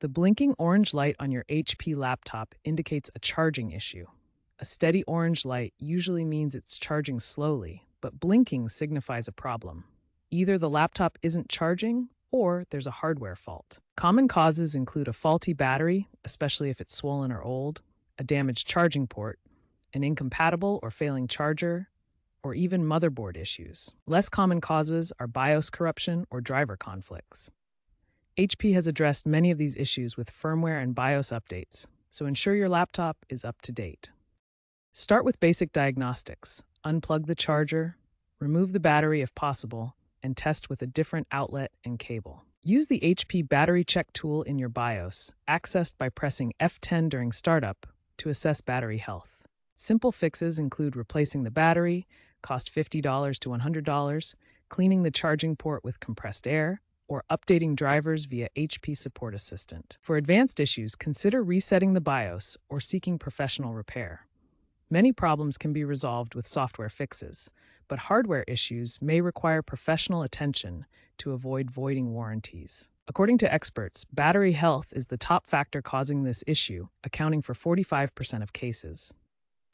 The blinking orange light on your HP laptop indicates a charging issue. A steady orange light usually means it's charging slowly, but blinking signifies a problem. Either the laptop isn't charging or there's a hardware fault. Common causes include a faulty battery, especially if it's swollen or old, a damaged charging port, an incompatible or failing charger, or even motherboard issues. Less common causes are BIOS corruption or driver conflicts. HP has addressed many of these issues with firmware and BIOS updates, so ensure your laptop is up to date. Start with basic diagnostics. Unplug the charger, remove the battery if possible, and test with a different outlet and cable. Use the HP Battery Check tool in your BIOS, accessed by pressing F10 during startup, to assess battery health. Simple fixes include replacing the battery, cost $50 to $100, cleaning the charging port with compressed air, or updating drivers via HP Support Assistant. For advanced issues, consider resetting the BIOS or seeking professional repair. Many problems can be resolved with software fixes, but hardware issues may require professional attention to avoid voiding warranties. According to experts, battery health is the top factor causing this issue, accounting for 45% of cases.